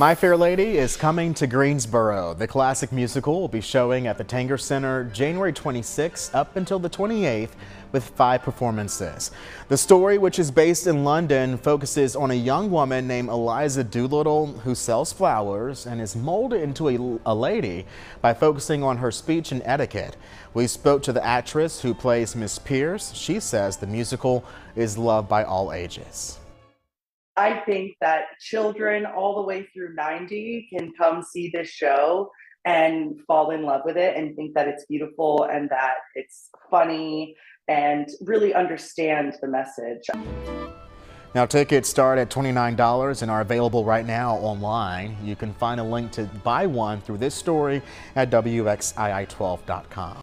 My Fair Lady is coming to Greensboro. The classic musical will be showing at the Tanger Center January 26th up until the 28th with five performances. The story, which is based in London, focuses on a young woman named Eliza Doolittle who sells flowers and is molded into a, a lady by focusing on her speech and etiquette. We spoke to the actress who plays Miss Pearce. She says the musical is loved by all ages. I think that children all the way through 90 can come see this show and fall in love with it and think that it's beautiful and that it's funny and really understand the message. Now, tickets start at $29 and are available right now online. You can find a link to buy one through this story at WXII12.com.